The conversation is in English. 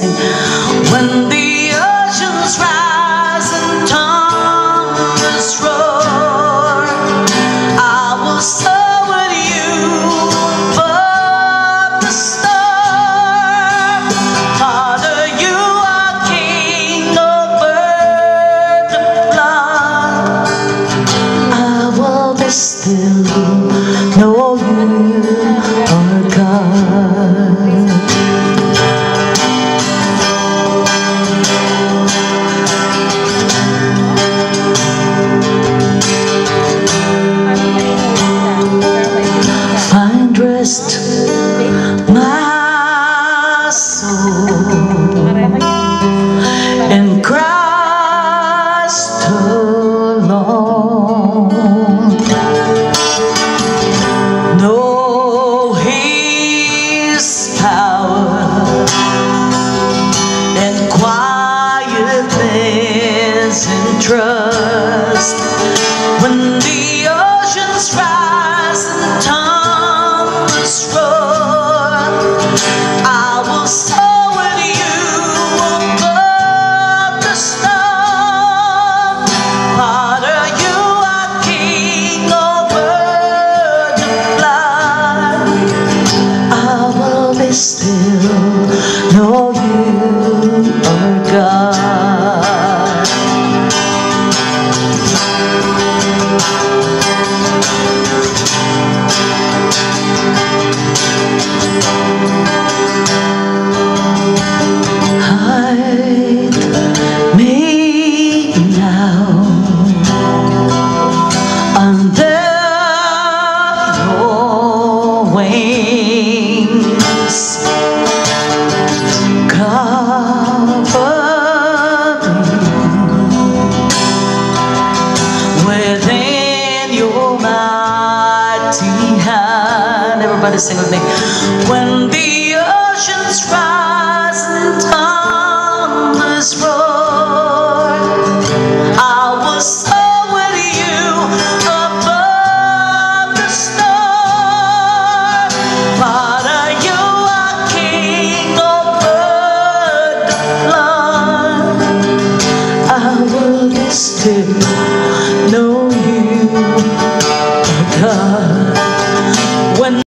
When the oceans rise and thunders roar, I will with you above the storm. Father, you are King over the blood. I will be still, trust wings. Me within your mighty hand. Everybody sing with me. When the oceans rise still know you